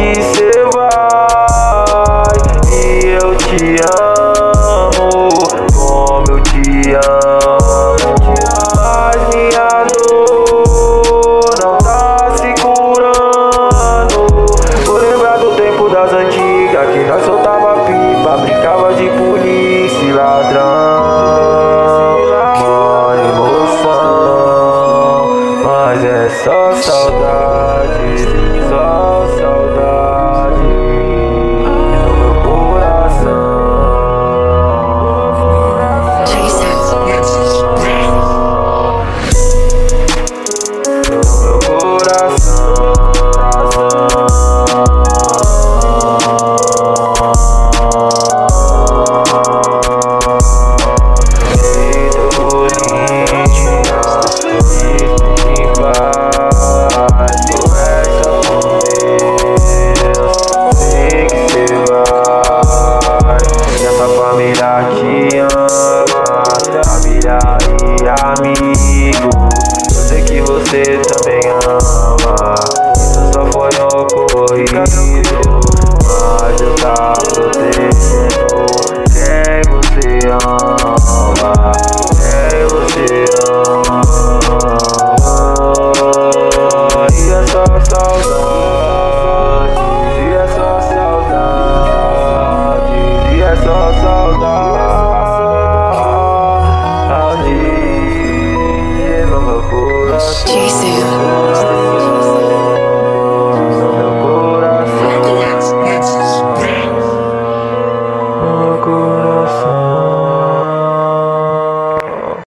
Que cê vai. E eu te amo, como eu te amo. Mas minha dor não tá segurando. Vou lembrar do tempo das antigas que nós soltava pipa, brincava de polícia e ladrão. Mano, emoção, mas é só saudade, só saudade love. Família te ama, família e amigo. Eu sei que você também